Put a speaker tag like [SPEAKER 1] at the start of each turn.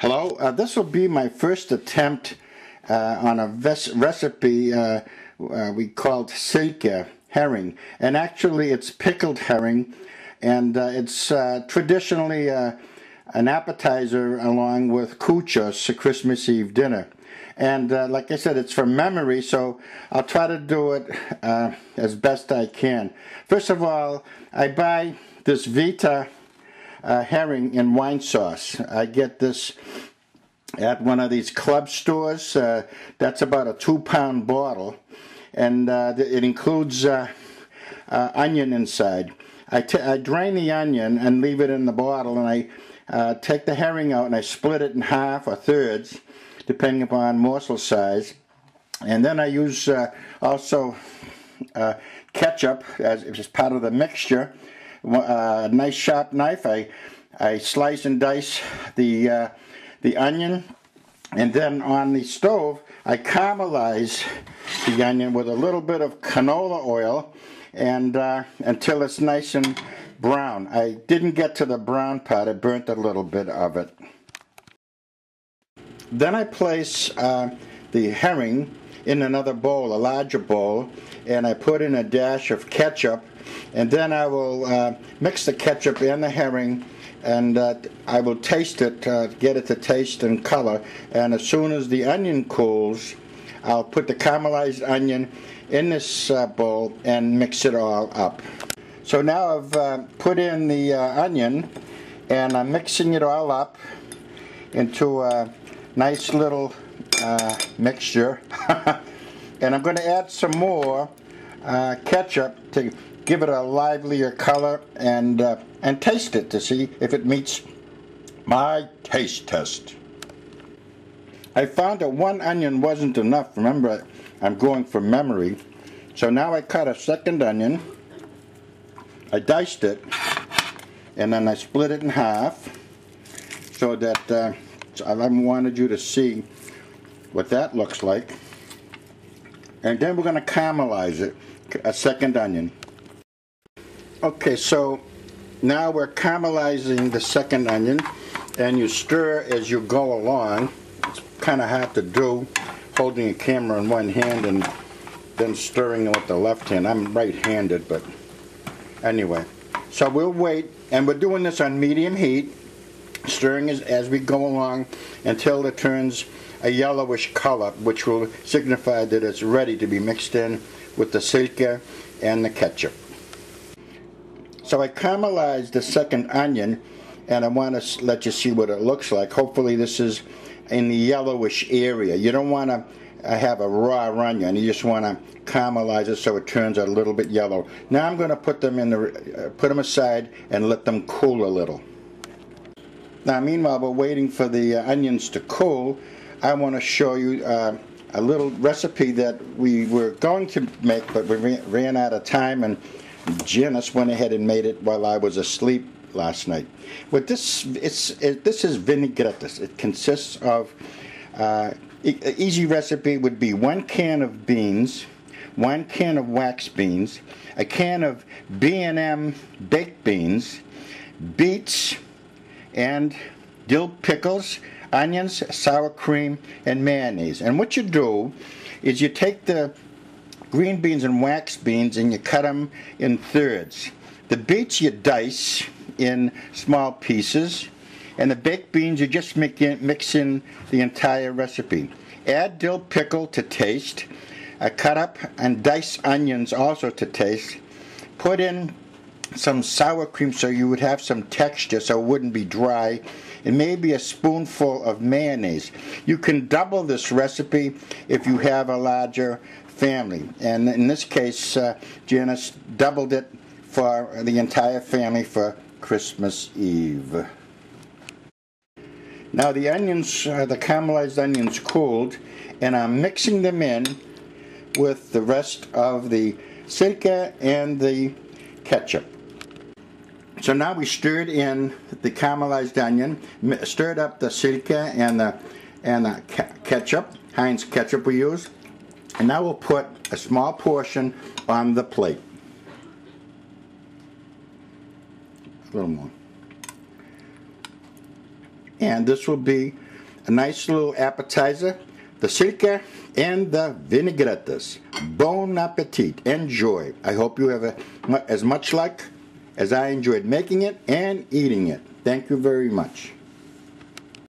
[SPEAKER 1] Hello, uh, this will be my first attempt uh, on a recipe uh, uh, we called silke herring. And actually it's pickled herring and uh, it's uh, traditionally an appetizer along with Kucios, a Christmas Eve dinner. And like I said, it's from memory, so I'll try to do it as best I can. First of all, I buy this Vita uh, herring in wine sauce. I get this at one of these club stores. Uh, that's about a two pound bottle, and uh, it includes uh, uh, onion inside. I, I drain the onion and leave it in the bottle, and I uh, take the herring out and I split it in half or thirds, depending upon morsel size. And then I use also ketchup as, as part of the mixture a nice sharp knife. I, I slice and dice the, uh, the onion and then on the stove I caramelize the onion with a little bit of canola oil and uh, until it's nice and brown. I didn't get to the brown part, I burnt a little bit of it. Then I place uh, the herring in another bowl, a larger bowl, and I put in a dash of ketchup and then I will uh, mix the ketchup and the herring and uh, I will taste it, uh, get it to taste and color. And as soon as the onion cools, I'll put the caramelized onion in this uh, bowl and mix it all up. So now I've uh, put in the uh, onion and I'm mixing it all up into a nice little mixture. and I'm going to add some more ketchup to give it a livelier color and uh, and taste it to see if it meets my taste test. I found that one onion wasn't enough. Remember, I'm going from memory. So now I cut a second onion. I diced it, and then I split it in half so that uh, I wanted you to see what that looks like. And then we're going to caramelize it, a second onion. Okay, so now we're caramelizing the second onion and you stir as you go along. It's kind of hard to do holding a camera in one hand and then stirring it with the left hand. I'm right-handed, but anyway. So we'll wait, and we're doing this on medium heat, stirring as, as we go along until it turns a yellowish color, which will signify that it's ready to be mixed in with the silke and the ketchup. So I caramelized the second onion and I want to let you see what it looks like. Hopefully this is in the yellowish area. You don't want to uh, have a raw onion. You just want to caramelize it so it turns a little bit yellow. Now I'm going to put them in the uh, put them aside and let them cool a little. Now meanwhile we're waiting for the uh, onions to cool. I want to show you uh, a little recipe that we were going to make but we ran out of time and Janice went ahead and made it while I was asleep last night. But this, it's, it, this is vinaigrettes. It consists of, uh, e easy recipe would be one can of beans, one can of wax beans, a can of B&M baked beans, beets, and dill pickles, onions, sour cream, and mayonnaise. And what you do is you take the green beans and wax beans and you cut them in thirds. The beets you dice in small pieces and the baked beans you just mix in the entire recipe. Add dill pickle to taste, uh, cut up and dice onions also to taste. Put in some sour cream so you would have some texture so it wouldn't be dry and maybe a spoonful of mayonnaise. You can double this recipe if you have a larger family. And in this case, uh, Janice doubled it for the entire family for Christmas Eve. Now the onions, uh, the caramelized onions cooled, and I'm mixing them in with the rest of the silke and the ketchup. So now we stirred in the caramelized onion, stirred up the silke and the and the ketchup, Heinz ketchup we use, and now we'll put a small portion on the plate. A little more. And this will be a nice little appetizer, the silke and the vinaigrettes. Bon appetit. Enjoy. I hope you have a, as much luck as I enjoyed making it and eating it. Thank you very much.